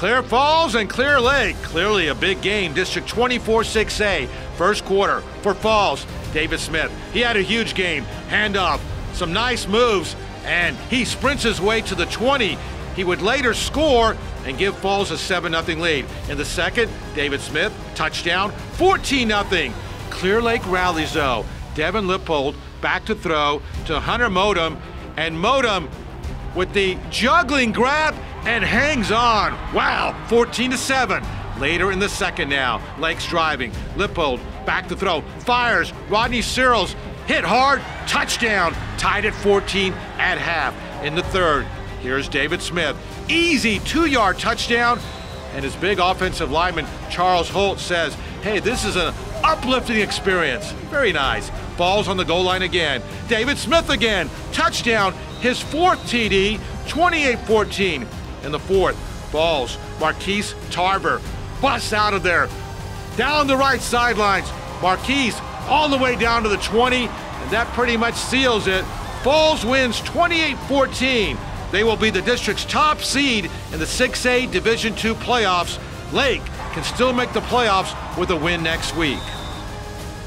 Clear Falls and Clear Lake. Clearly a big game. District 24 6A. First quarter for Falls. David Smith. He had a huge game. Handoff. Some nice moves. And he sprints his way to the 20. He would later score and give Falls a 7 0 lead. In the second, David Smith, touchdown, 14 0. Clear Lake rallies though. Devin Lippold back to throw to Hunter Modem, and Modem with the juggling grab and hangs on. Wow, 14 to 7. Later in the second now, Lake's driving. Lippold back to throw, fires. Rodney Searles hit hard, touchdown, tied at 14 at half. In the third, here's David Smith. Easy two yard touchdown. And his big offensive lineman, Charles Holt, says, Hey, this is an uplifting experience. Very nice. Balls on the goal line again. David Smith again. Touchdown. His fourth TD, 28 14. In the fourth, Falls. Marquise Tarver busts out of there. Down the right sidelines. Marquise all the way down to the 20, and that pretty much seals it. Falls wins 28 14. They will be the district's top seed in the 6A Division II playoffs. Lake can still make the playoffs with a win next week.